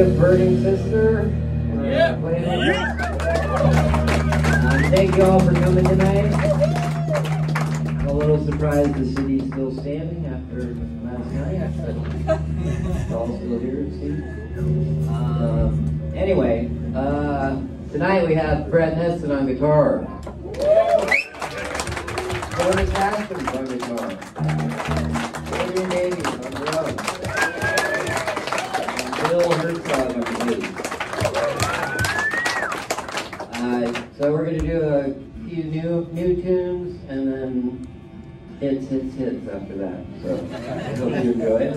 Birding Burning Sister. Yeah. Um, thank you all for coming tonight. I'm a little surprised the city's still standing after last night. All still here, see? Um, anyway, uh, tonight we have Brett Netson on guitar. Corey Haskins on guitar. Adrienne Davies on drums. Bass. Uh, so we're gonna do a few new new tunes and then hits, hits, hits after that. So I hope you enjoy it.